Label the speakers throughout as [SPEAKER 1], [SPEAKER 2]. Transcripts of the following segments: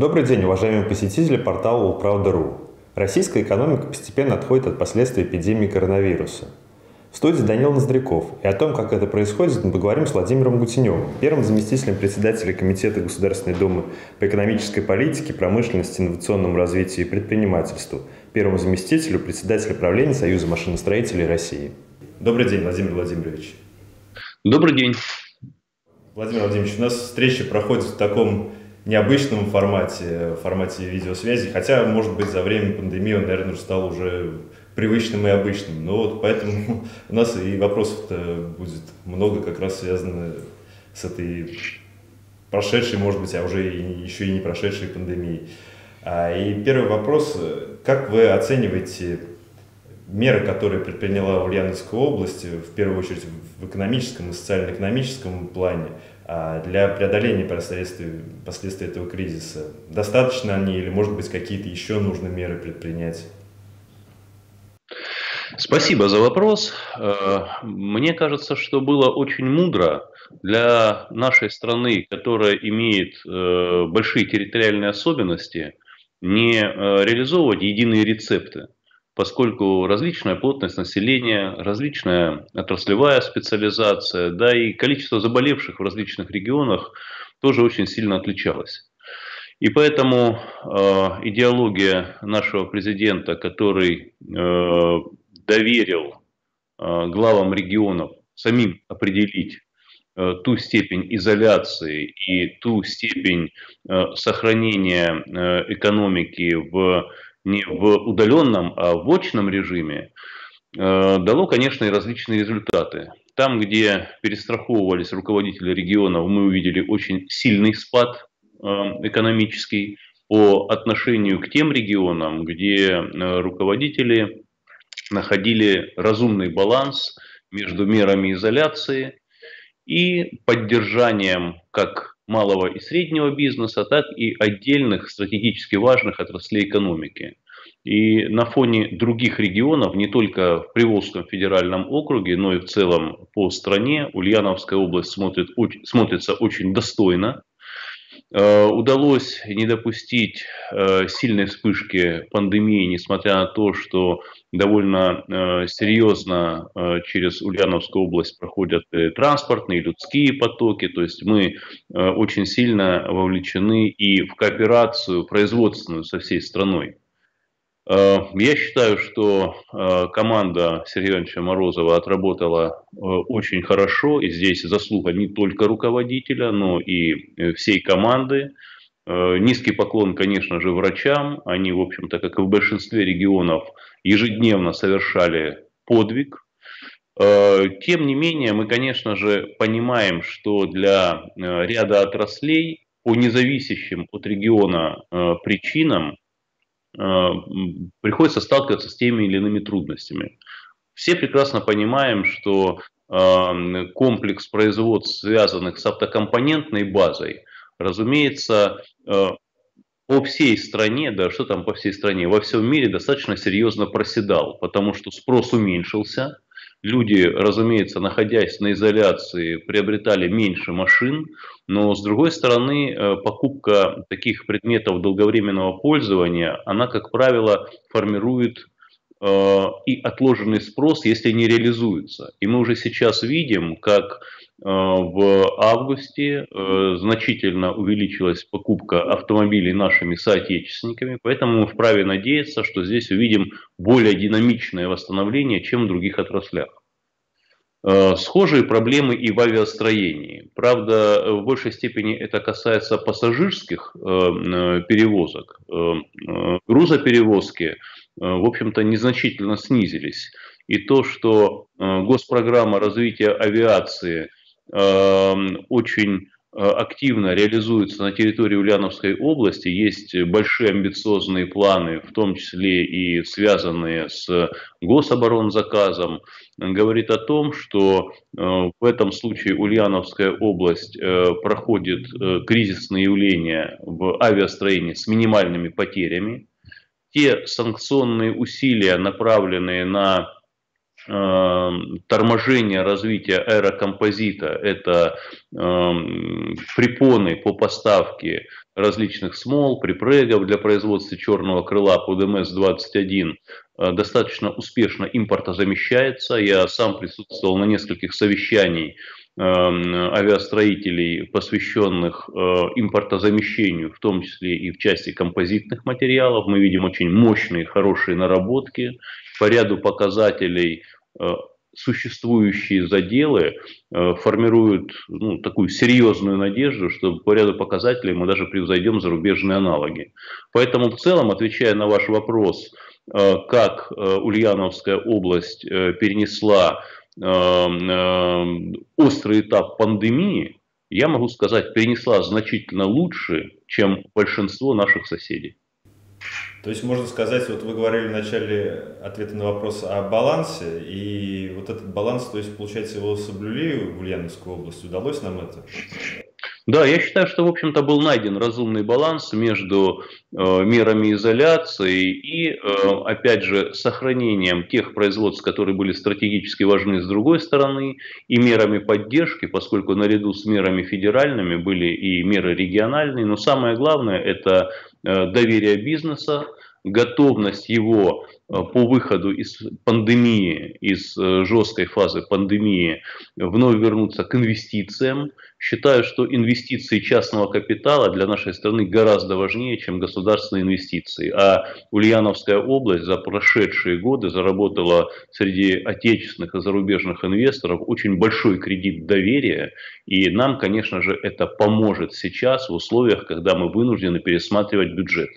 [SPEAKER 1] Добрый день, уважаемые посетители портала Улправда.ру. Российская экономика постепенно отходит от последствий эпидемии коронавируса. В студии Данил Ноздряков. И о том, как это происходит, мы поговорим с Владимиром Гутеневым, первым заместителем председателя Комитета Государственной Думы по экономической политике, промышленности, инновационному развитию и предпринимательству, первому заместителю председателя правления Союза машиностроителей России. Добрый день, Владимир Владимирович.
[SPEAKER 2] Добрый день.
[SPEAKER 1] Владимир Владимирович, у нас встреча проходит в таком необычном формате, формате видеосвязи, хотя, может быть, за время пандемии он, наверное, стал уже привычным и обычным. Но вот поэтому у нас и вопросов-то будет много как раз связано с этой прошедшей, может быть, а уже и, еще и не прошедшей пандемией. А, и первый вопрос, как вы оцениваете меры, которые предприняла Ульяновская область, в первую очередь в экономическом и социально-экономическом плане, для преодоления последствий, последствий этого кризиса? Достаточно они или, может быть, какие-то еще нужны меры предпринять?
[SPEAKER 2] Спасибо за вопрос. Э, мне кажется, что было очень мудро для нашей страны, которая имеет э, большие территориальные особенности, не э, реализовывать единые рецепты поскольку различная плотность населения, различная отраслевая специализация, да и количество заболевших в различных регионах тоже очень сильно отличалось. И поэтому э, идеология нашего президента, который э, доверил э, главам регионов самим определить э, ту степень изоляции и ту степень э, сохранения э, экономики в не в удаленном, а в очном режиме, э, дало, конечно, и различные результаты. Там, где перестраховывались руководители регионов, мы увидели очень сильный спад э, экономический по отношению к тем регионам, где э, руководители находили разумный баланс между мерами изоляции и поддержанием как малого и среднего бизнеса, так и отдельных стратегически важных отраслей экономики. И на фоне других регионов, не только в Приволжском федеральном округе, но и в целом по стране, Ульяновская область смотрит, смотрится очень достойно. Э, удалось не допустить э, сильной вспышки пандемии, несмотря на то, что довольно э, серьезно через Ульяновскую область проходят транспортные, и людские потоки. То есть мы очень сильно вовлечены и в кооперацию производственную со всей страной. Я считаю, что команда Сергея Ивановича Морозова отработала очень хорошо, и здесь заслуга не только руководителя, но и всей команды. Низкий поклон, конечно же, врачам. Они, в общем-то, как и в большинстве регионов, ежедневно совершали подвиг. Тем не менее, мы, конечно же, понимаем, что для ряда отраслей по независящим от региона причинам Э, приходится сталкиваться с теми или иными трудностями. Все прекрасно понимаем, что э, комплекс производств, связанных с автокомпонентной базой, разумеется, э, по всей стране, да что там по всей стране, во всем мире достаточно серьезно проседал, потому что спрос уменьшился, Люди, разумеется, находясь на изоляции, приобретали меньше машин, но с другой стороны, э, покупка таких предметов долговременного пользования, она, как правило, формирует и отложенный спрос, если не реализуется. И мы уже сейчас видим, как Э, в августе э, значительно увеличилась покупка автомобилей нашими соотечественниками, поэтому мы вправе надеяться, что здесь увидим более динамичное восстановление, чем в других отраслях. Э, схожие проблемы и в авиастроении. Правда, в большей степени это касается пассажирских перевозок. Грузоперевозки, в общем-то, незначительно снизились. И то, что госпрограмма развития авиации – Эм, очень э, активно реализуется на территории Ульяновской области. Есть большие амбициозные планы, в том числе и связанные с гособоронзаказом. Говорит о том, что э, в этом случае Ульяновская область э, проходит кризисные явления в авиастроении с минимальными потерями. Те санкционные усилия, направленные на э, торможение развития аэрокомпозита, это э, препоны по поставке различных смол, припрегов для производства черного крыла под МС-21 э, достаточно успешно импортозамещается. Я сам присутствовал на нескольких совещаний Эм, авиастроителей, посвященных э, импортозамещению, в том числе и в части композитных материалов. Мы видим очень мощные, хорошие наработки по ряду показателей э, существующие заделы э, формируют ну, такую серьезную надежду, что по ряду показателей мы даже превзойдем зарубежные аналоги. Поэтому в целом, отвечая на ваш вопрос, как Ульяновская область перенесла Эм, эм, острый этап пандемии, я могу сказать, перенесла значительно лучше, чем большинство наших соседей.
[SPEAKER 1] То есть можно сказать, вот вы говорили в начале ответа на вопрос о балансе, и вот этот баланс, то есть, получается, его соблюли в Ульяновской области, удалось нам это?
[SPEAKER 2] Да, я считаю, что, в общем-то, был найден разумный баланс между э, мерами изоляции и, э, опять же, сохранением тех производств, которые были стратегически важны с другой стороны, и мерами поддержки, поскольку наряду с мерами федеральными были и меры региональные. Но самое главное – это э, доверие бизнеса, готовность его по выходу из пандемии, из э, жесткой фазы пандемии, вновь вернуться к инвестициям. Считаю, что инвестиции частного капитала для нашей страны гораздо важнее, чем государственные инвестиции. А Ульяновская область за прошедшие годы заработала среди отечественных и зарубежных инвесторов очень большой кредит доверия. И нам, конечно же, это поможет сейчас в условиях, когда мы вынуждены пересматривать бюджет.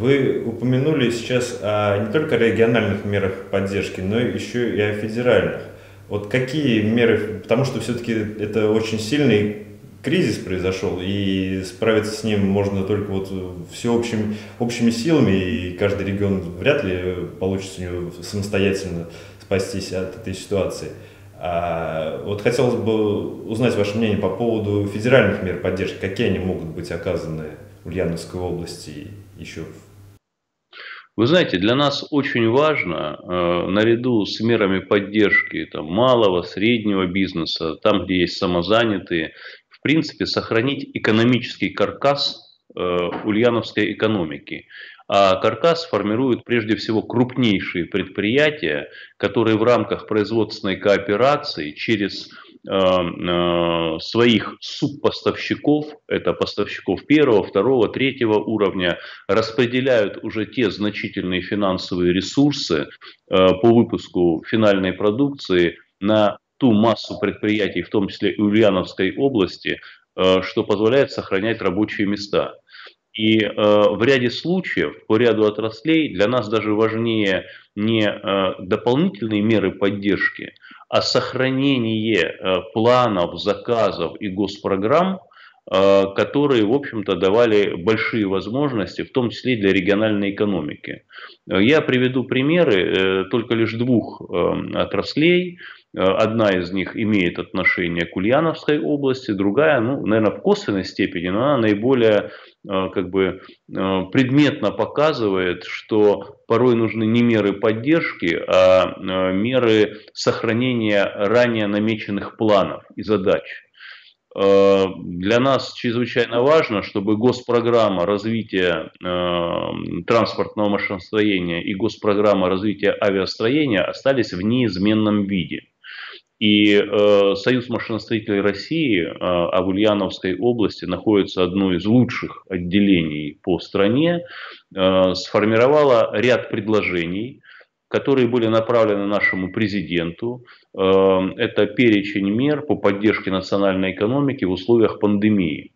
[SPEAKER 1] Вы упомянули сейчас о, не только региональных мерах поддержки, но еще и о федеральных. Вот какие меры, потому что все-таки это очень сильный кризис произошел, и справиться с ним можно только вот всеобщими общими силами, и каждый регион вряд ли получится у него самостоятельно спастись от этой ситуации. А вот хотелось бы узнать ваше мнение по поводу федеральных мер поддержки. Какие они могут быть оказаны Ульяновской области еще
[SPEAKER 2] вы знаете, для нас очень важно, э, наряду с мерами поддержки там, малого, среднего бизнеса, там, где есть самозанятые, в принципе, сохранить экономический каркас э, ульяновской экономики. А каркас формируют прежде всего крупнейшие предприятия, которые в рамках производственной кооперации через своих субпоставщиков, это поставщиков первого, второго, третьего уровня, распределяют уже те значительные финансовые ресурсы э, по выпуску финальной продукции на ту массу предприятий, в том числе и Ульяновской области, что позволяет сохранять рабочие места. И э, в ряде случаев, по ряду отраслей, для нас даже важнее не э, дополнительные меры поддержки, а сохранение э, планов, заказов и госпрограмм, э, которые, в общем-то, давали большие возможности, в том числе для региональной экономики. Я приведу примеры только лишь двух отраслей. Одна из них имеет отношение к Ульяновской области, другая, ну, наверное, в косвенной степени, но она наиболее Э, как бы э, предметно показывает, что порой нужны не меры поддержки, а э, меры сохранения ранее намеченных планов и задач. Для нас чрезвычайно важно, чтобы госпрограмма развития транспортного машиностроения и госпрограмма развития авиастроения остались в неизменном виде. И э, Союз машиностроителей России, э, а в Ульяновской области находится одно из лучших отделений по стране, э, сформировало ряд предложений, которые были направлены нашему президенту. Э, это перечень мер по поддержке национальной экономики в условиях пандемии.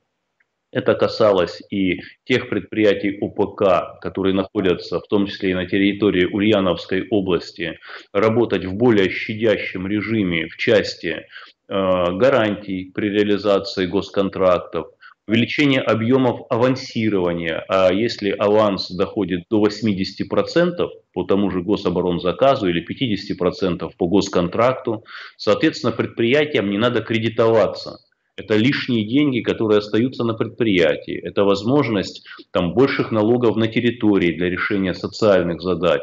[SPEAKER 2] Это касалось и тех предприятий УПК, которые находятся в том числе и на территории Ульяновской области, работать в более щадящем режиме в части э, гарантий при реализации госконтрактов, увеличение объемов авансирования, а если аванс доходит до 80% по тому же гособоронзаказу или 50% по госконтракту, соответственно, предприятиям не надо кредитоваться – это лишние деньги, которые остаются на предприятии, это возможность там, больших налогов на территории для решения социальных задач,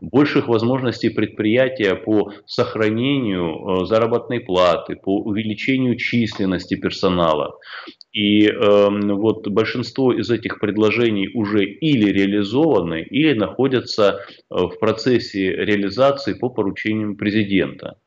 [SPEAKER 2] больших возможностей предприятия по сохранению э, заработной платы, по увеличению численности персонала. И э, вот большинство из этих предложений уже или реализованы, или находятся э, в процессе реализации по поручениям президента.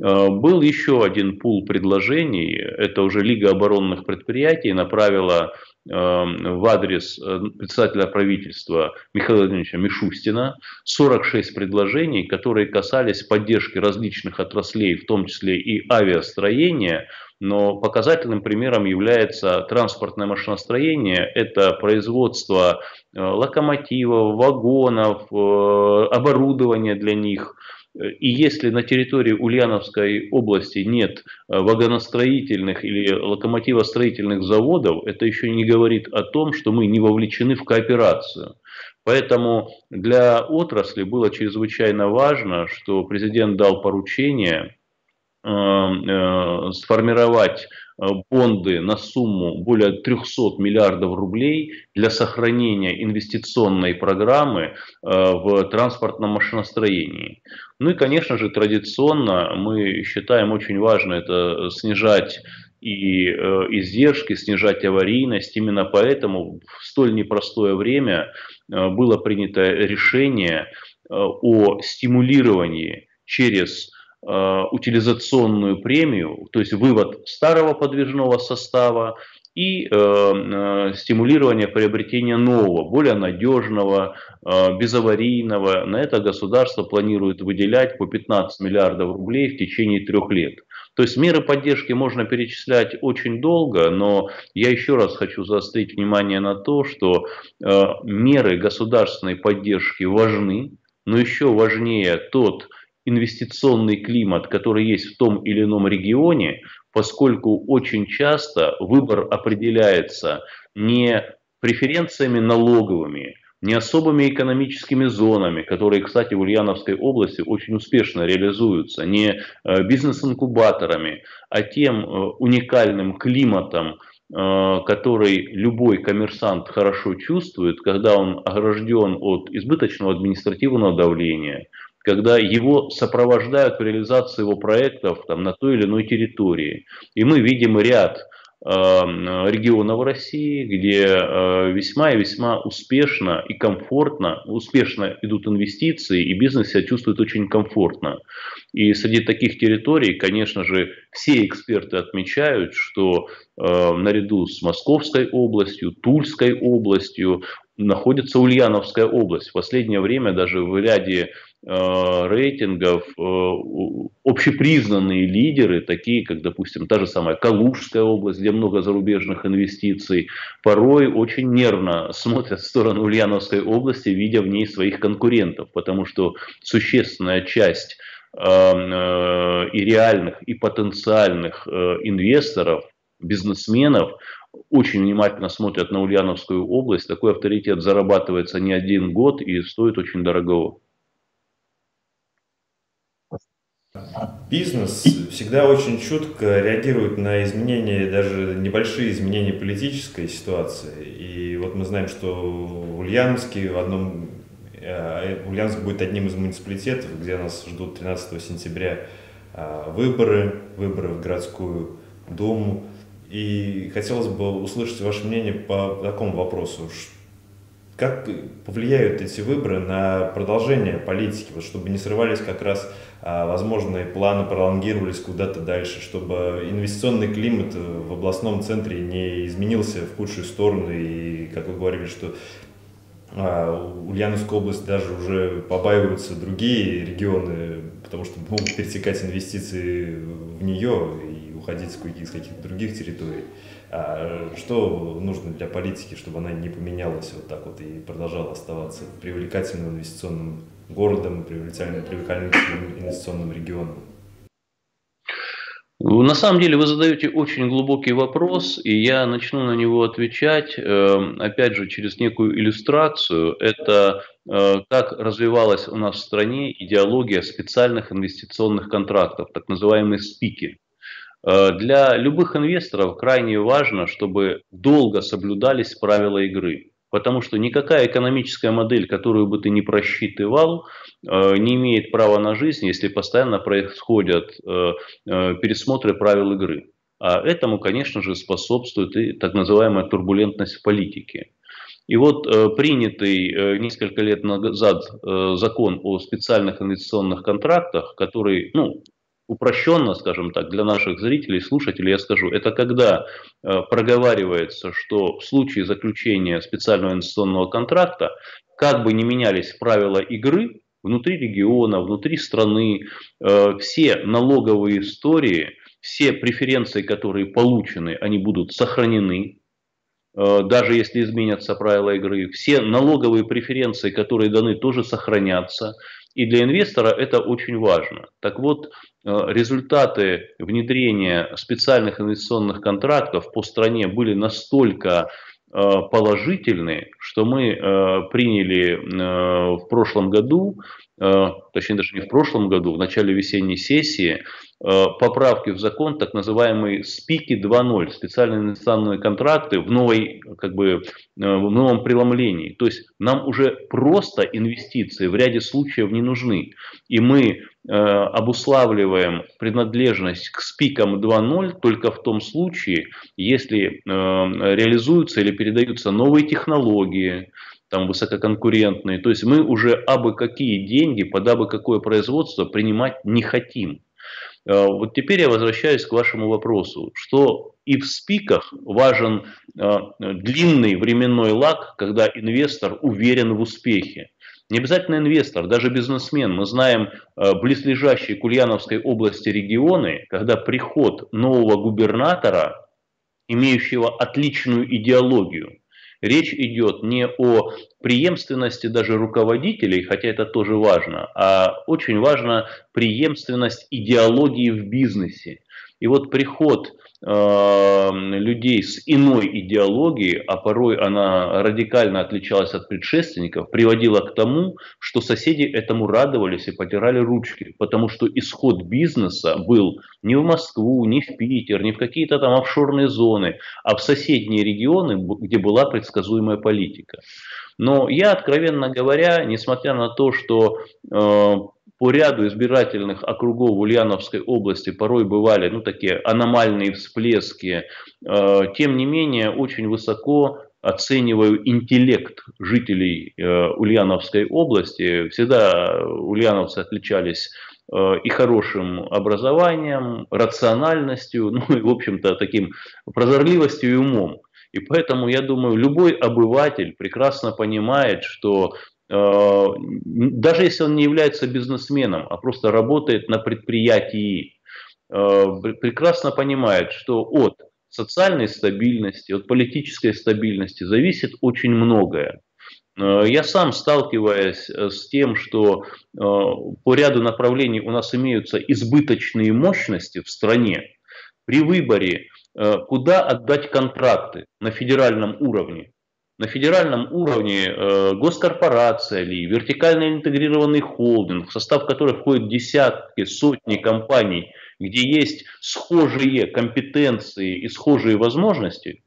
[SPEAKER 2] Э, был еще один пул предложений, это уже Лига оборонных предприятий направила эм, в адрес э, председателя правительства Михаила Владимировича Мишустина 46 предложений, которые касались поддержки различных отраслей, в том числе и авиастроения, но показательным примером является транспортное машиностроение. Это производство э, локомотивов, вагонов, оборудования для них – и если на территории Ульяновской области нет э, вагоностроительных или локомотивостроительных заводов, это еще не говорит о том, что мы не вовлечены в кооперацию. Поэтому для отрасли было чрезвычайно важно, что президент дал поручение сформировать Э, бонды на сумму более 300 миллиардов рублей для сохранения инвестиционной программы э, в транспортном машиностроении. Ну и, конечно же, традиционно мы считаем очень важно это снижать и э, издержки, снижать аварийность. Именно поэтому в столь непростое время было принято решение о стимулировании через Э, утилизационную премию, то есть вывод старого подвижного состава и э, э, стимулирование приобретения нового, более надежного, э, безаварийного. На это государство планирует выделять по 15 миллиардов рублей в течение трех лет. То есть меры поддержки можно перечислять очень долго, но я еще раз хочу заострить внимание на то, что э, меры государственной поддержки важны, но еще важнее тот инвестиционный климат, который есть в том или ином регионе, поскольку очень часто выбор определяется не преференциями налоговыми, не особыми экономическими зонами, которые, кстати, в Ульяновской области очень успешно реализуются, не э, бизнес-инкубаторами, а тем э, уникальным климатом, э, который любой коммерсант хорошо чувствует, когда он огражден от избыточного административного давления, когда его сопровождают в реализации его проектов там, на той или иной территории. И мы видим ряд э, регионов России, где э, весьма и весьма успешно и комфортно, успешно идут инвестиции, и бизнес себя чувствует очень комфортно. И среди таких территорий, конечно же, все эксперты отмечают, что э, наряду с Московской областью, Тульской областью находится Ульяновская область. В последнее время даже в ряде рейтингов э, общепризнанные лидеры, такие как, допустим, та же самая Калужская область, где много зарубежных инвестиций, порой очень нервно смотрят в сторону Ульяновской области, видя в ней своих конкурентов, потому что существенная часть э, и реальных, и потенциальных инвесторов, бизнесменов очень внимательно смотрят на Ульяновскую область. Такой авторитет зарабатывается не один год и стоит очень дорого.
[SPEAKER 1] Бизнес всегда очень чутко реагирует на изменения, даже небольшие изменения политической ситуации. И вот мы знаем, что в Ульяновске в одном э, Ульяновск будет одним из муниципалитетов, где нас ждут 13 сентября э, выборы, выборы в городскую думу. И хотелось бы услышать ваше мнение по такому вопросу. Как повлияют эти выборы на продолжение политики, вот чтобы не срывались как раз а, возможные планы пролонгировались куда-то дальше, чтобы инвестиционный климат в областном центре не изменился в худшую сторону. И, как вы говорили, что а, Ульяновская область даже уже побаиваются другие регионы, потому что могут пересекать инвестиции в нее и уходить с каких-то других территорий. А что нужно для политики, чтобы она не поменялась вот так вот и продолжала оставаться привлекательным инвестиционным городом, привлекательным, привлекательным инвестиционным регионом?
[SPEAKER 2] На самом деле вы задаете очень глубокий вопрос, и я начну на него отвечать, эм, опять же, через некую иллюстрацию. Это э, как развивалась у нас в стране идеология специальных инвестиционных контрактов, так называемые СПИКи. Для любых инвесторов крайне важно, чтобы долго соблюдались правила игры. Потому что никакая экономическая модель, которую бы ты не просчитывал, э, не имеет права на жизнь, если постоянно происходят э, э, пересмотры правил игры. А этому, конечно же, способствует и так называемая турбулентность в политике. И вот принятый несколько лет назад закон о специальных инвестиционных контрактах, который, ну, упрощенно, скажем так, для наших зрителей, слушателей я скажу, это когда э, проговаривается, что в случае заключения специального инвестиционного контракта, как бы ни менялись правила игры внутри региона, внутри страны, э, все налоговые истории, все преференции, которые получены, они будут сохранены, э, даже если изменятся правила игры. Все налоговые преференции, которые даны, тоже сохранятся. И для инвестора это очень важно. Так вот, Э, результаты внедрения специальных инвестиционных контрактов по стране были настолько э, положительные, что мы э, приняли в прошлом году, точнее даже не в прошлом году, в начале весенней сессии, поправки в закон, так называемые СПИКи 2.0, специальные инвестиционные контракты в, новой, как бы, э, в новом преломлении. То есть нам уже просто инвестиции в ряде случаев не нужны. И мы э, обуславливаем принадлежность к СПИКам 2.0 только в том случае, если э, реализуются или передаются новые технологии, там высококонкурентные. То есть мы уже абы какие деньги под абы какое производство принимать не хотим. Э, вот теперь я возвращаюсь к вашему вопросу, что и в спиках важен э, длинный временной лаг, когда инвестор уверен в успехе. Не обязательно инвестор, даже бизнесмен. Мы знаем э, близлежащие к Ульяновской области регионы, когда приход нового губернатора, имеющего отличную идеологию, Речь идет не о преемственности даже руководителей, хотя это тоже важно, а очень важна преемственность идеологии в бизнесе. И вот приход людей с иной идеологией, а порой она радикально отличалась от предшественников, приводила к тому, что соседи этому радовались и потирали ручки, потому что исход бизнеса был не в Москву, не в Питер, не в какие-то там офшорные зоны, а в соседние регионы, где была предсказуемая политика. Но я, откровенно говоря, несмотря на то, что э, по ряду избирательных округов Ульяновской области порой бывали ну, такие аномальные всплески. Э, тем не менее, очень высоко оцениваю интеллект жителей э, Ульяновской области. Всегда ульяновцы отличались э, и хорошим образованием, рациональностью, ну и, в общем-то, таким прозорливостью и умом. И поэтому, я думаю, любой обыватель прекрасно понимает, что даже если он не является бизнесменом, а просто работает на предприятии, э, прекрасно понимает, что от социальной стабильности, от политической стабильности зависит очень многое. Э, я сам сталкиваясь с тем, что по ряду направлений у нас имеются избыточные мощности в стране, при выборе, куда отдать контракты на федеральном уровне, на федеральном уровне э, госкорпорация ли, вертикально интегрированный холдинг, в состав которых входят десятки, сотни компаний, где есть схожие компетенции и схожие возможности,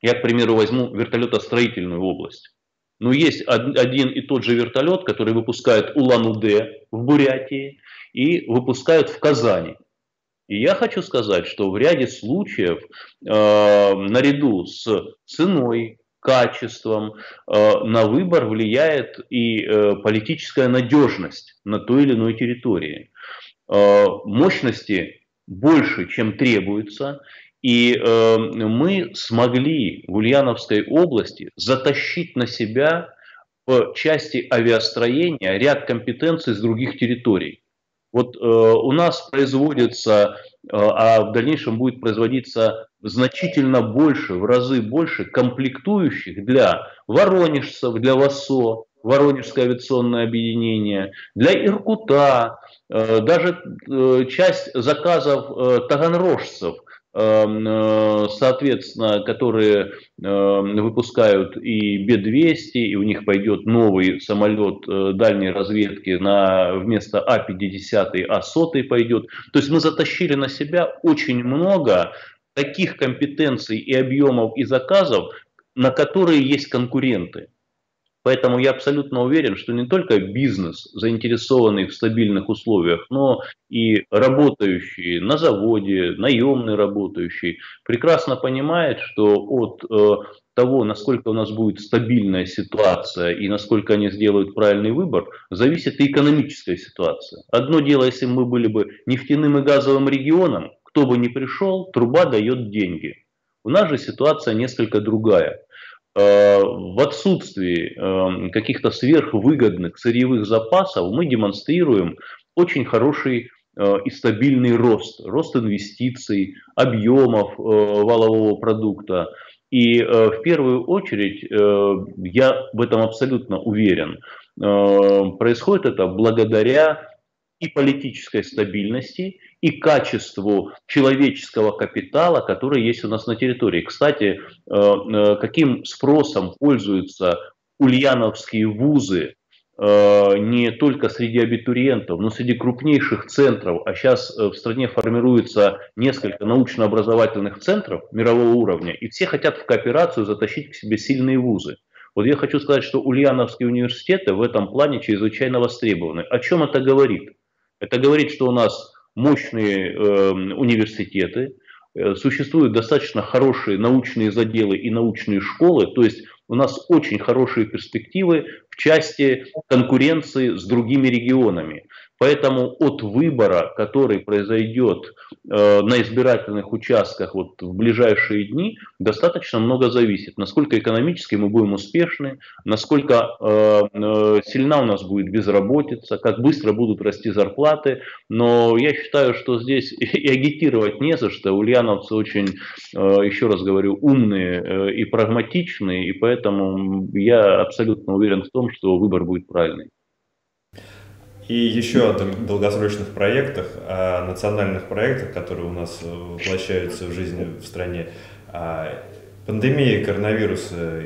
[SPEAKER 2] я, к примеру, возьму вертолетостроительную область. Но есть один и тот же вертолет, который выпускают Улан-Удэ в Бурятии и выпускают в Казани. И я хочу сказать, что в ряде случаев э, наряду с ценой, качеством, э, на выбор влияет и э, политическая надежность на той или иной территории. Э, мощности больше, чем требуется, и мы смогли в Ульяновской области затащить на себя в части авиастроения ряд компетенций с других территорий. Вот у нас производится, а в дальнейшем будет производиться значительно больше, в разы больше комплектующих для воронежцев, для ВАСО, Воронежское авиационное объединение, для Иркута, э, даже э, часть заказов э, таганрожцев Эм, соответственно, которые эм, выпускают и Б-200, и у них пойдет новый самолет дальней разведки на, вместо А-50, А-100 пойдет. То есть мы затащили на себя очень много таких компетенций и объемов и заказов, на которые есть конкуренты. Поэтому я абсолютно уверен, что не только бизнес, заинтересованный в стабильных условиях, но и работающие на заводе, наемный работающий, прекрасно понимает, что от э, того, насколько у нас будет стабильная ситуация и насколько они сделают правильный выбор, зависит и экономическая ситуация. Одно дело, если мы были бы нефтяным и газовым регионом, кто бы ни пришел, труба дает деньги. У нас же ситуация несколько другая. Э, в отсутствии эм, каких-то сверхвыгодных сырьевых запасов мы демонстрируем очень хороший э, и стабильный рост, рост инвестиций, объемов э, валового продукта. И в первую очередь, я в этом абсолютно уверен, происходит это благодаря и политической стабильности, и качеству человеческого капитала, который есть у нас на территории. Кстати, э, э, каким спросом пользуются ульяновские вузы э, не только среди абитуриентов, но среди крупнейших центров, а сейчас в стране формируется несколько научно-образовательных центров мирового уровня, и все хотят в кооперацию затащить к себе сильные вузы. Вот я хочу сказать, что ульяновские университеты в этом плане чрезвычайно востребованы. О чем это говорит? Это говорит, что у нас мощные э, университеты, э, существуют достаточно хорошие научные заделы и научные школы, то есть у нас очень хорошие перспективы в части конкуренции с другими регионами. Поэтому от выбора, который произойдет э, на избирательных участках вот в ближайшие дни, достаточно много зависит. Насколько экономически мы будем успешны, насколько э, э, сильна у нас будет безработица, как быстро будут расти зарплаты. Но я считаю, что здесь и агитировать не за что. Ульяновцы очень, э, еще раз говорю, умные э, и прагматичные, и поэтому я абсолютно уверен в том, что выбор будет правильный.
[SPEAKER 1] И еще о долгосрочных проектах, о национальных проектах, которые у нас э, воплощаются в жизни в стране. А пандемия коронавируса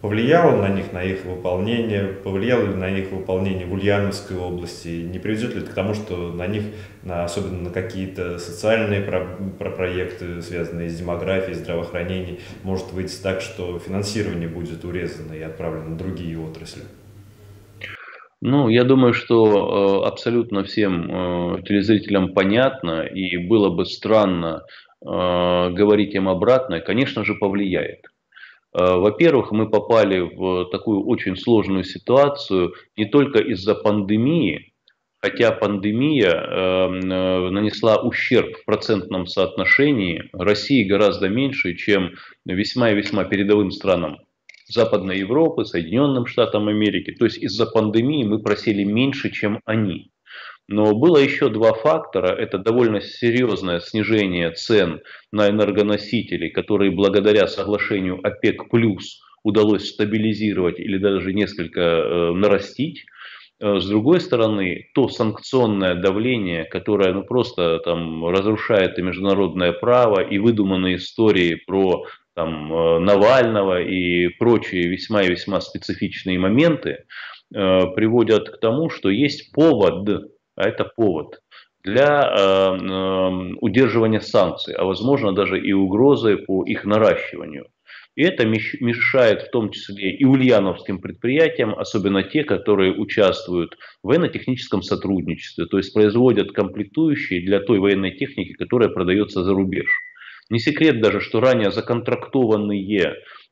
[SPEAKER 1] повлияла на них, на их выполнение, повлияло ли на их выполнение в Ульяновской области, не приведет ли это к тому, что на них, на, особенно на какие-то социальные про, про проекты, связанные с демографией, здравоохранением, может выйти так, что финансирование будет урезано и отправлено на другие отрасли?
[SPEAKER 2] Ну, я думаю, что э, абсолютно всем э, телезрителям понятно, и было бы странно э, говорить им обратное, конечно же, повлияет. Э, во-первых, мы попали в такую очень сложную ситуацию не только из-за пандемии, хотя пандемия э, нанесла ущерб в процентном соотношении России гораздо меньше, чем весьма и весьма передовым странам Западной Европы, Соединенным Штатам Америки. То есть из-за пандемии мы просели меньше, чем они. Но было еще два фактора. Это довольно серьезное снижение цен на энергоносители, которые благодаря соглашению ОПЕК+, плюс удалось стабилизировать или даже несколько э, нарастить. Э, с другой стороны, то санкционное давление, которое ну, просто там, разрушает и международное право, и выдуманные истории про там, э, Навального и прочие весьма и весьма специфичные моменты э, приводят к тому, что есть повод, а это повод, для э, э, удерживания санкций, а возможно даже и угрозы по их наращиванию. И это мешает в том числе и ульяновским предприятиям, особенно те, которые участвуют в военно-техническом сотрудничестве, то есть производят комплектующие для той военной техники, которая продается за рубеж. Не секрет даже, что ранее законтрактованные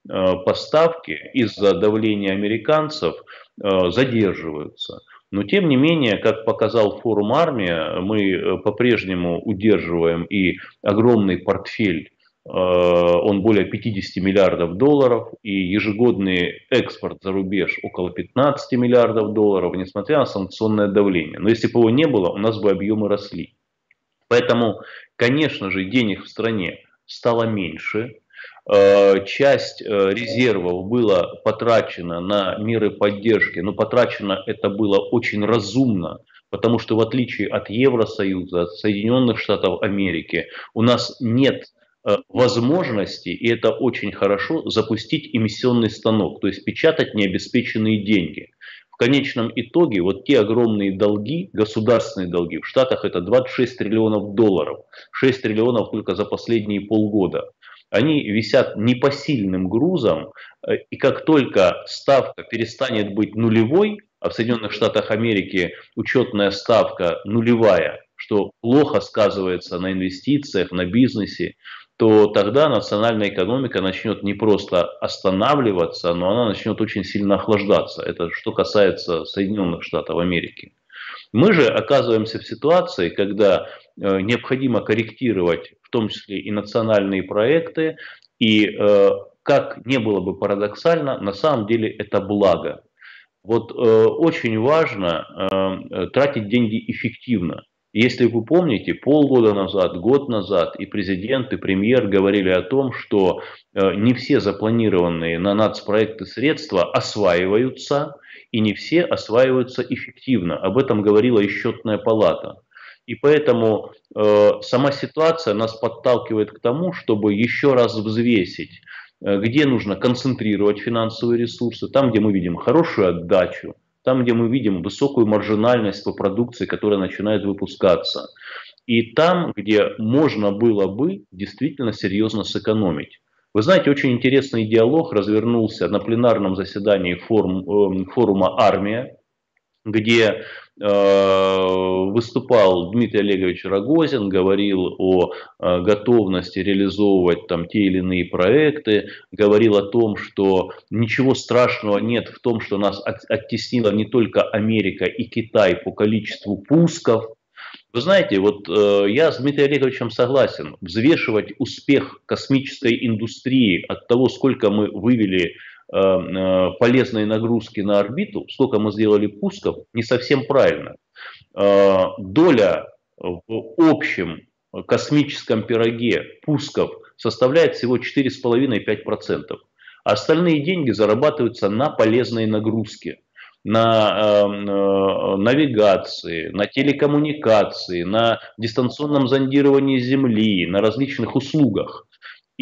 [SPEAKER 2] э, поставки из-за давления американцев э, задерживаются. Но тем не менее, как показал форум «Армия», мы э, по-прежнему удерживаем и огромный портфель, он более 50 миллиардов долларов, и ежегодный экспорт за рубеж около 15 миллиардов долларов, несмотря на санкционное давление. Но если бы его не было, у нас бы объемы росли. Поэтому, конечно же, денег в стране стало меньше. Э, часть э, резервов была потрачена на меры поддержки, но потрачено это было очень разумно, потому что в отличие от Евросоюза, от Соединенных Штатов Америки, у нас нет э, возможности, и это очень хорошо, запустить эмиссионный станок, то есть печатать необеспеченные деньги. Конечном итоге вот те огромные долги, государственные долги, в Штатах это 26 триллионов долларов, 6 триллионов только за последние полгода, они висят непосильным грузом, э, и как только ставка перестанет быть нулевой, а в Соединенных Штатах Америки учетная ставка нулевая, что плохо сказывается на инвестициях, на бизнесе, то тогда национальная экономика начнет не просто останавливаться, но она начнет очень сильно охлаждаться. Это что касается Соединенных Штатов Америки. Мы же оказываемся в ситуации, когда э, необходимо корректировать в том числе и национальные проекты, и э, как не было бы парадоксально, на самом деле это благо. Вот э, очень важно э, тратить деньги эффективно. Если вы помните, полгода назад, год назад и президент, и премьер говорили о том, что э, не все запланированные на нацпроекты средства осваиваются, и не все осваиваются эффективно. Об этом говорила и счетная палата. И поэтому э, сама ситуация нас подталкивает к тому, чтобы еще раз взвесить, э, где нужно концентрировать финансовые ресурсы, там, где мы видим хорошую отдачу, там, где мы видим высокую маржинальность по продукции, которая начинает выпускаться, и там, где можно было бы действительно серьезно сэкономить. Вы знаете, очень интересный диалог развернулся на пленарном заседании форум, э, форума «Армия», где э, выступал Дмитрий Олегович Рогозин, говорил о э, готовности реализовывать там те или иные проекты, говорил о том, что ничего страшного нет в том, что нас от, оттеснила не только Америка и Китай по количеству пусков. Вы знаете, вот э, я с Дмитрием Олеговичем согласен, взвешивать успех космической индустрии от того, сколько мы вывели полезные нагрузки на орбиту, сколько мы сделали пусков, не совсем правильно. Э, доля в общем космическом пироге пусков составляет всего 4,5-5%. А остальные деньги зарабатываются на полезной нагрузке, на э, навигации, на телекоммуникации, на дистанционном зондировании Земли, на различных услугах.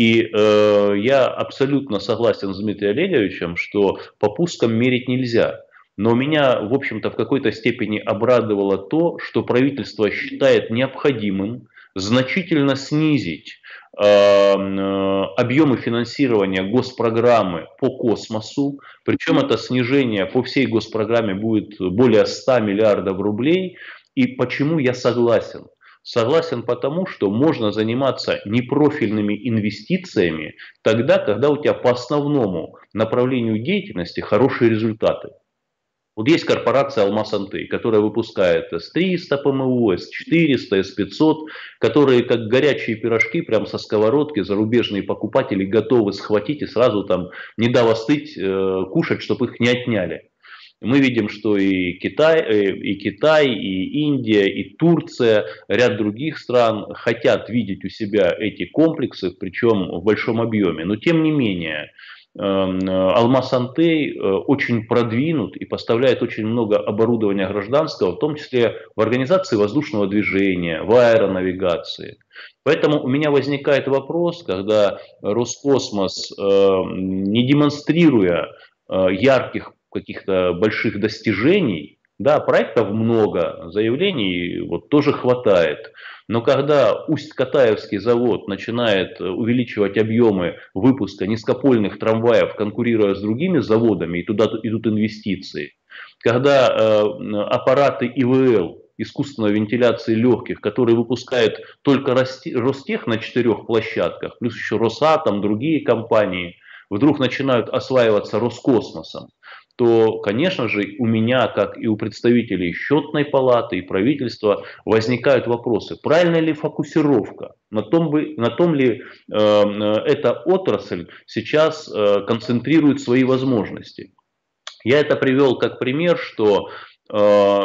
[SPEAKER 2] И э, я абсолютно согласен с Дмитрием Олеговичем, что по пускам мерить нельзя. Но меня, в общем-то, в какой-то степени обрадовало то, что правительство считает необходимым значительно снизить э, э, объемы финансирования госпрограммы по космосу. Причем это снижение по всей госпрограмме будет более 100 миллиардов рублей. И почему я согласен? Согласен потому, что можно заниматься непрофильными инвестициями тогда, когда у тебя по основному направлению деятельности хорошие результаты. Вот есть корпорация Алмаз Антей, которая выпускает С-300 ПМУ, С-400, С-500, которые как горячие пирожки прямо со сковородки зарубежные покупатели готовы схватить и сразу там, не дав остыть, э, кушать, чтобы их не отняли. Мы видим, что и Китай, э, и Китай, и Индия, и Турция, ряд других стран хотят видеть у себя эти комплексы, причем в большом объеме. Но тем не менее, эм, Алмаз Антей э, очень продвинут и поставляет очень много оборудования гражданского, в том числе в организации воздушного движения, в аэронавигации. Поэтому у меня возникает вопрос, когда Роскосмос, э, не демонстрируя ярких каких-то больших достижений, да, проектов много, заявлений вот тоже хватает. Но когда Усть-Катаевский завод начинает увеличивать объемы выпуска низкопольных трамваев, конкурируя с другими заводами, и туда идут инвестиции, когда э, аппараты ИВЛ, искусственной вентиляции легких, которые выпускает только Ростех на четырех площадках, плюс еще Росатом, другие компании, вдруг начинают осваиваться Роскосмосом то, конечно же, у меня, как и у представителей счетной палаты и правительства, возникают вопросы, правильная ли фокусировка, на том, бы, на том ли э, эта отрасль сейчас э, концентрирует свои возможности. Я это привел как пример, что э,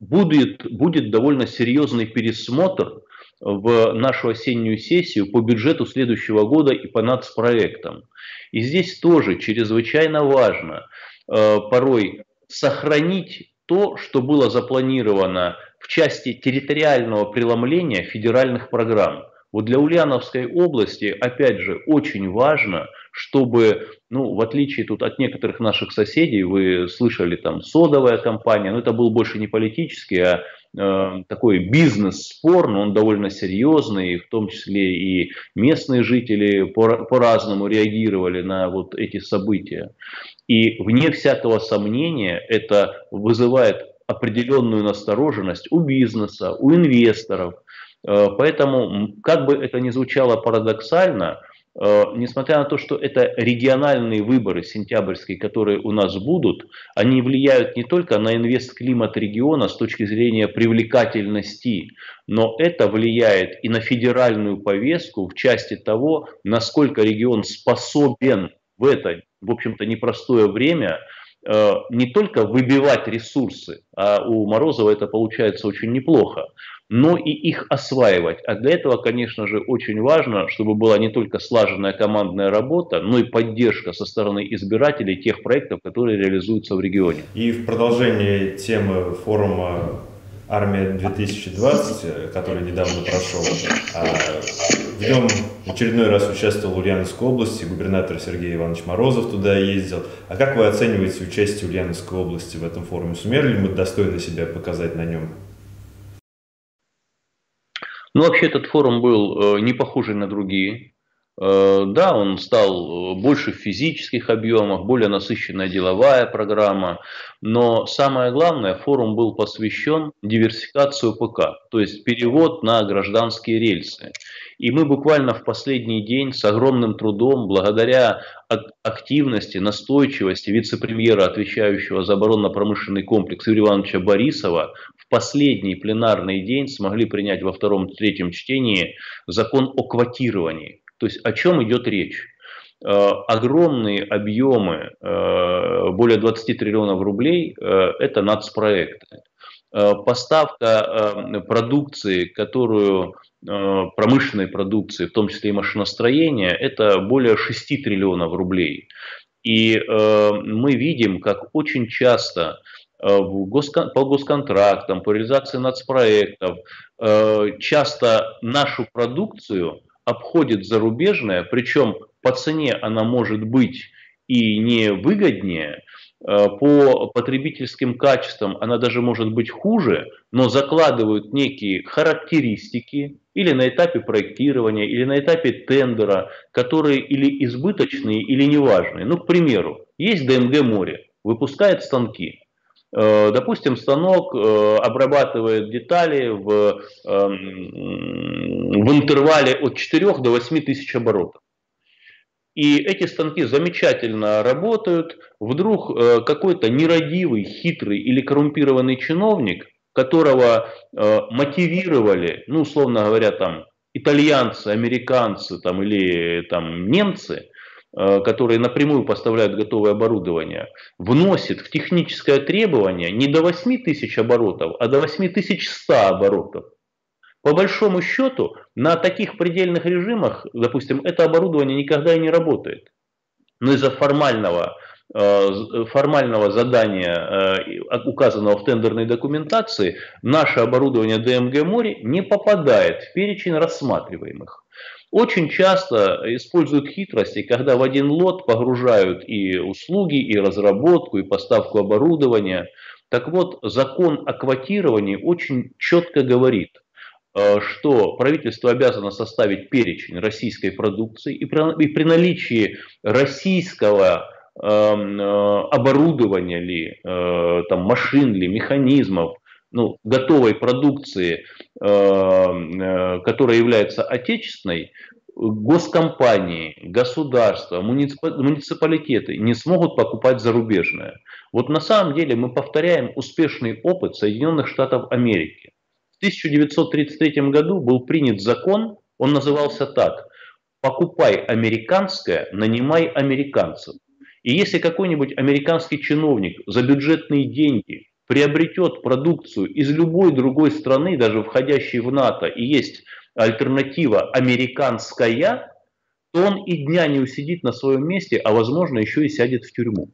[SPEAKER 2] будет, будет довольно серьезный пересмотр в нашу осеннюю сессию по бюджету следующего года и по нацпроектам. И здесь тоже чрезвычайно важно – порой сохранить то, что было запланировано в части территориального преломления федеральных программ. Вот для Ульяновской области, опять же, очень важно, чтобы, ну, в отличие тут от некоторых наших соседей, вы слышали там содовая компания, но это был больше не политический, а э, такой бизнес-спор, но он довольно серьезный, в том числе и местные жители по- по-разному реагировали на вот эти события. И вне всякого сомнения это вызывает определенную настороженность у бизнеса, у инвесторов. Э, поэтому, как бы это ни звучало парадоксально, э, несмотря на то, что это региональные выборы сентябрьские, которые у нас будут, они влияют не только на инвест-климат региона с точки зрения привлекательности, но это влияет и на федеральную повестку в части того, насколько регион способен в это, в общем-то, непростое время Э, не только выбивать ресурсы, а у Морозова это получается очень неплохо, но и их осваивать. А для этого, конечно же, очень важно, чтобы была не только слаженная командная работа, но и поддержка со стороны избирателей тех проектов, которые реализуются в регионе.
[SPEAKER 1] И в продолжение темы форума «Армия 2020», который недавно прошел, а, в нем очередной раз участвовал в Ульяновской области, губернатор Сергей Иванович Морозов туда ездил. А как вы оцениваете участие Ульяновской области в этом форуме? Сумели ли мы достойно себя показать на нем?
[SPEAKER 2] Ну, вообще этот форум был э, не похожий на другие. Э, да, он стал э, больше в физических объемах, более насыщенная деловая программа, но самое главное, форум был посвящен диверсификации ПК, то есть перевод на гражданские рельсы. И мы буквально в последний день с огромным трудом, благодаря активности, настойчивости вице-премьера, отвечающего за оборонно-промышленный комплекс Юрия Ивановича Борисова, в последний пленарный день смогли принять во втором-третьем чтении закон о квотировании. То есть о чем идет речь? Э, огромные объемы, э, более 20 триллионов рублей, э, это нацпроекты. Поставка продукции, которую промышленной продукции, в том числе и машиностроения, это более 6 триллионов рублей. И мы видим, как очень часто по госконтрактам, по реализации нацпроектов, часто нашу продукцию – обходит зарубежная, причем по цене она может быть и не выгоднее, э, по потребительским качествам она даже может быть хуже, но закладывают некие характеристики или на этапе проектирования, или на этапе тендера, которые или избыточные, или неважные. Ну, к примеру, есть ДМГ «Море», выпускает станки. Э, допустим, станок э, обрабатывает детали в, эм, в интервале от 4 до 8 тысяч оборотов. И эти станки замечательно работают. Вдруг э, какой-то нерадивый, хитрый или коррумпированный чиновник, которого мотивировали, ну, условно говоря, там, итальянцы, американцы там, или там, немцы, Э, которые напрямую поставляют готовое оборудование, вносит в техническое требование не до 8 тысяч оборотов, а до 8100 оборотов. По большому счету, на таких предельных режимах, допустим, это оборудование никогда и не работает. Но из-за формального, э, формального задания, э, указанного в тендерной документации, наше оборудование ДМГ «Море» не попадает в перечень рассматриваемых. Очень часто используют хитрости, когда в один лот погружают и услуги, и разработку, и поставку оборудования. Так вот, закон о квотировании очень четко говорит, что правительство обязано составить перечень российской продукции, и при, и при наличии российского эм, э, оборудования ли, э, там, машин ли, механизмов, ну, готовой продукции, э, э, которая является отечественной, госкомпании, государства, муниципалитеты не смогут покупать зарубежное. Вот на самом деле мы повторяем успешный опыт Соединенных Штатов Америки. В 1933 году был принят закон, он назывался так «Покупай американское, нанимай американцев». И если какой-нибудь американский чиновник за бюджетные деньги приобретет продукцию из любой другой страны, даже входящей в НАТО, и есть альтернатива американская, то он и дня не усидит на своем месте, а возможно еще и сядет в тюрьму.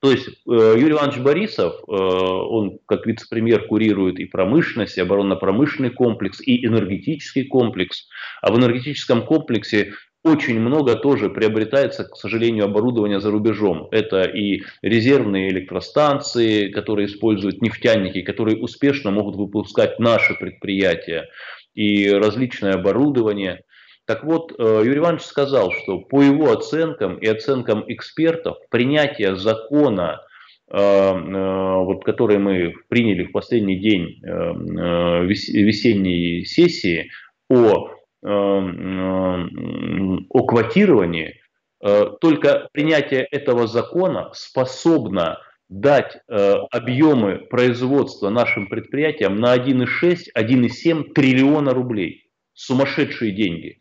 [SPEAKER 2] То есть э, Юрий Иванович Борисов, э, он как вице-премьер курирует и промышленность, и оборонно-промышленный комплекс, и энергетический комплекс. А в энергетическом комплексе очень много тоже приобретается, к сожалению, оборудования за рубежом. Это и резервные электростанции, которые используют нефтяники, которые успешно могут выпускать наши предприятия, и различное оборудование. Так вот, э, Юрий Иванович сказал, что по его оценкам и оценкам экспертов принятие закона, э, э, вот, который мы приняли в последний день весенней сессии о, о квотировании, только принятие этого закона способно дать объемы производства нашим предприятиям на 1,6-1,7 триллиона рублей. Сумасшедшие деньги.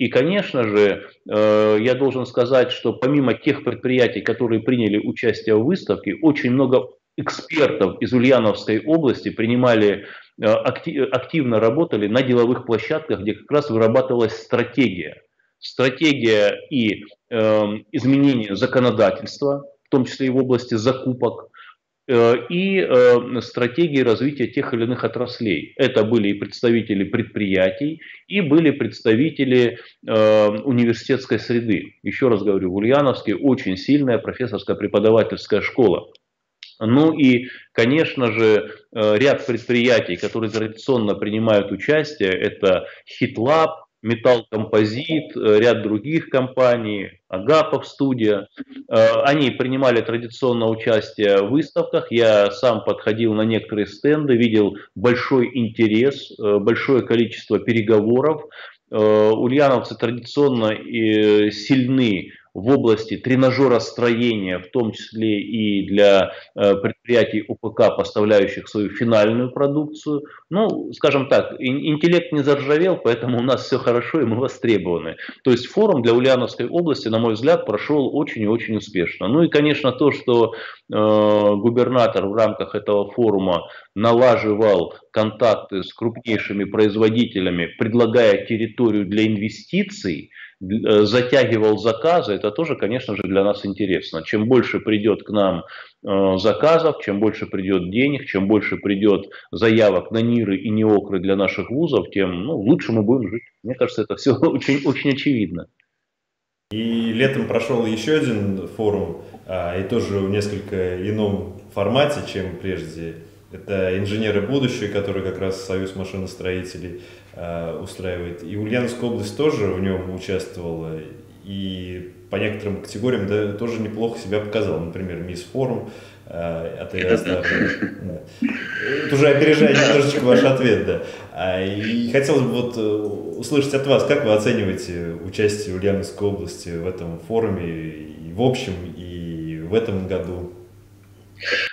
[SPEAKER 2] И, конечно же, э, я должен сказать, что помимо тех предприятий, которые приняли участие в выставке, очень много экспертов из Ульяновской области принимали, э, активно работали на деловых площадках, где как раз вырабатывалась стратегия. Стратегия и э, изменения законодательства, в том числе и в области закупок, и э, стратегии развития тех или иных отраслей. Это были и представители предприятий, и были представители э, университетской среды. Еще раз говорю, в Ульяновске очень сильная профессорская преподавательская школа. Ну и, конечно же, ряд предприятий, которые традиционно принимают участие, это HitLab, Металл Композит, э, ряд других компаний, Агапов студия. Э, они принимали традиционно участие в выставках. Я сам подходил на некоторые стенды, видел большой интерес, э, большое количество переговоров. Ульяновцы традиционно сильны в области тренажеростроения, в том числе и для э, предприятий УПК, поставляющих свою финальную продукцию. Ну, скажем так, интеллект не заржавел, поэтому у нас все хорошо и мы востребованы. То есть форум для Ульяновской области, на мой взгляд, прошел очень и очень успешно. Ну и, конечно, то, что э, губернатор в рамках этого форума налаживал контакты с крупнейшими производителями, предлагая территорию для инвестиций, затягивал заказы, это тоже, конечно же, для нас интересно. Чем больше придет к нам э, заказов, чем больше придет денег, чем больше придет заявок на НИРы и НИОКРы для наших вузов, тем ну, лучше мы будем жить. Мне кажется, это все очень, очень очевидно.
[SPEAKER 1] И летом прошел еще один форум, а, и тоже в несколько ином формате, чем прежде. Это инженеры будущего, которые как раз Союз машиностроителей Э, устраивает. И Ульяновская область тоже в нем участвовала. И по некоторым категориям да, тоже неплохо себя показал. Например, Мисс Форум э, от Это уже опережая немножечко ваш ответ, да. А, и хотелось бы вот э, услышать от вас, как вы оцениваете участие Ульяновской области в этом форуме и в общем, и в этом году?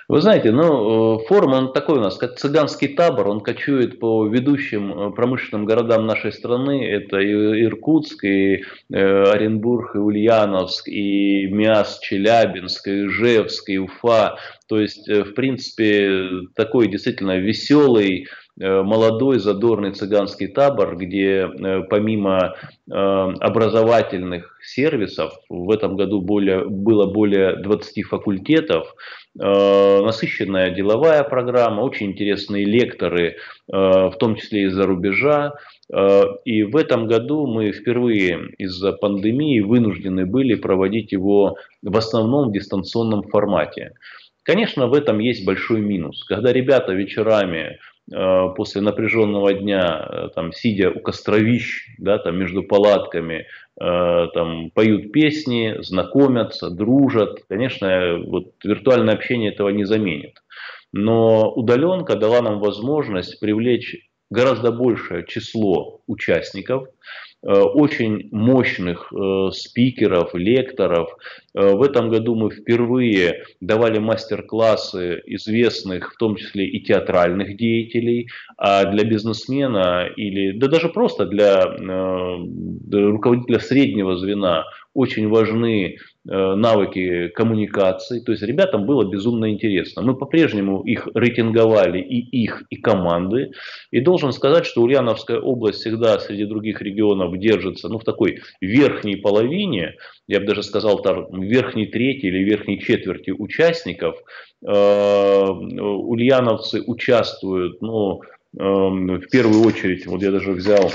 [SPEAKER 2] Вы знаете, ну, э, форум, он такой у нас, как цыганский табор, он кочует по ведущим э, промышленным городам нашей страны. Это и Иркутск, и э, Оренбург, и Ульяновск, и Миас, Челябинск, и Ижевск, и Уфа. То есть, в принципе, такой действительно веселый, молодой задорный цыганский табор, где помимо образовательных сервисов, в этом году более, было более 20 факультетов, Э, насыщенная деловая программа, очень интересные лекторы, э, в том числе из-за рубежа. Э, и в этом году мы впервые из-за пандемии вынуждены были проводить его в основном в дистанционном формате. Конечно, в этом есть большой минус. Когда ребята вечерами после напряженного дня, там, сидя у костровищ, да, там, между палатками, Э, там поют песни, знакомятся, дружат. Конечно, вот виртуальное общение этого не заменит. Но удаленка дала нам возможность привлечь гораздо большее число участников, Э, очень мощных э, спикеров, лекторов. Э, в этом году мы впервые давали мастер-классы известных, в том числе и театральных деятелей, а для бизнесмена или да даже просто для руководителя среднего звена очень важны Э, навыки коммуникации. То есть ребятам было безумно интересно. Мы по-прежнему их рейтинговали, и их, и команды. И должен сказать, что Ульяновская область всегда среди других регионов держится ну, в такой верхней половине, я бы даже сказал, там, верхней трети или верхней четверти участников. Э, ульяновцы участвуют, ну, эм, в первую очередь, вот я даже взял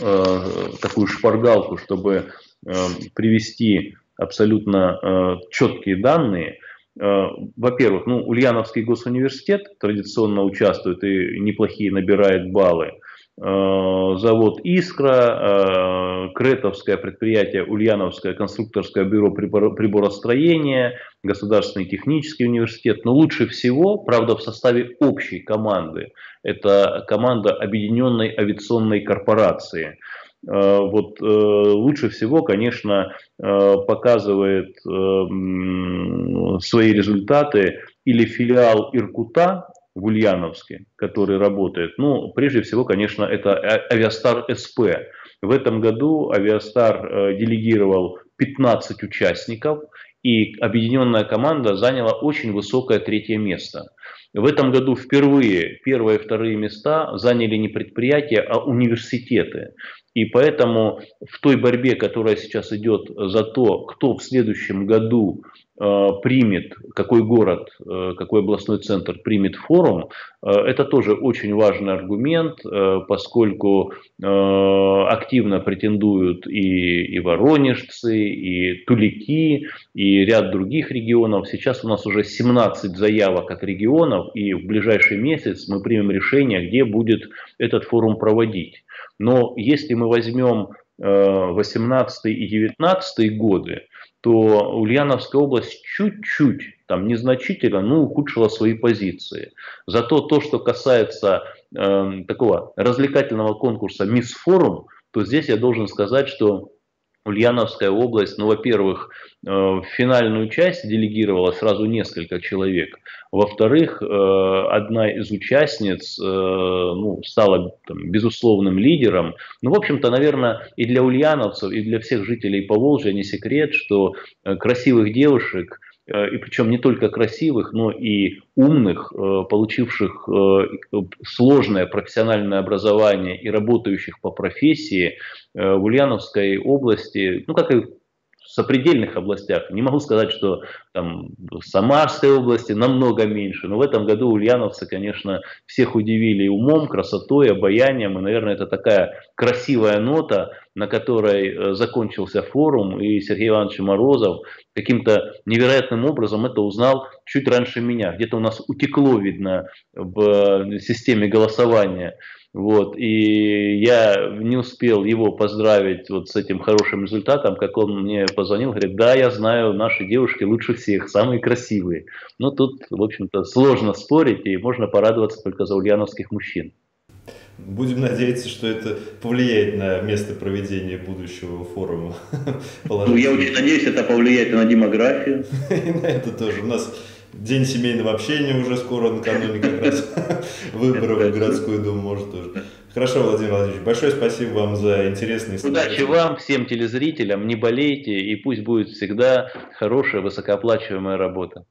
[SPEAKER 2] э, такую шпаргалку, чтобы привести абсолютно э, четкие данные. Э, во-первых, ну, Ульяновский госуниверситет традиционно участвует и неплохие набирает баллы. Э, завод «Искра», Кретовское предприятие Ульяновское конструкторское бюро приборостроения, Государственный технический университет. Но лучше всего, правда, в составе общей команды. Это команда Объединенной авиационной корпорации – Э, вот э, лучше всего, конечно, э, показывает свои результаты или филиал Иркута в Ульяновске, который работает. Ну, прежде всего, конечно, это Авиастар СП. В этом году Авиастар делегировал 15 участников, и объединенная команда заняла очень высокое третье место. В этом году впервые первые и вторые места заняли не предприятия, а университеты. И поэтому в той борьбе, которая сейчас идет за то, кто в следующем году примет, какой город, э, какой областной центр примет форум, э, это тоже очень важный аргумент, э, поскольку э, активно претендуют и, и воронежцы, и тулики, и ряд других регионов. Сейчас у нас уже 17 заявок от регионов, и в ближайший месяц мы примем решение, где будет этот форум проводить. Но если мы возьмем 18 э, и 19 годы, то Ульяновская область чуть-чуть, там незначительно, но ухудшила свои позиции. Зато то, что касается э, такого развлекательного конкурса «Мисс Форум», то здесь я должен сказать, что Ульяновская область, ну, во-первых, э, в финальную часть делегировала сразу несколько человек. Во-вторых, э, одна из участниц э, ну, стала там, безусловным лидером. Ну, в общем-то, наверное, и для ульяновцев, и для всех жителей Поволжья не секрет, что красивых девушек – и причем не только красивых, но и умных, э, получивших э, сложное профессиональное образование и работающих по профессии в Ульяновской области, ну как и сопредельных областях. Не могу сказать, что там, в Самарской области намного меньше, но в этом году ульяновцы, конечно, всех удивили умом, красотой, обаянием, и, наверное, это такая красивая нота, на которой э, закончился форум, и Сергей Иванович Морозов каким-то невероятным образом это узнал чуть раньше меня. Где-то у нас утекло, видно, в системе голосования. Вот, и я не успел его поздравить вот с этим хорошим результатом, как он мне позвонил, говорит, да, я знаю, наши девушки лучше всех, самые красивые. Но тут, в общем-то, сложно спорить, и можно порадоваться только за ульяновских мужчин.
[SPEAKER 1] Будем надеяться, что это повлияет на место проведения будущего форума.
[SPEAKER 2] Ну, я очень надеюсь, это повлияет на демографию.
[SPEAKER 1] И на это тоже. У нас День семейного общения уже скоро, накануне как раз выборов в городскую думу, может тоже. Хорошо, Владимир Владимирович, большое спасибо вам за интересный
[SPEAKER 2] Удачи вам, всем телезрителям, не болейте, и пусть будет всегда хорошая, высокооплачиваемая работа.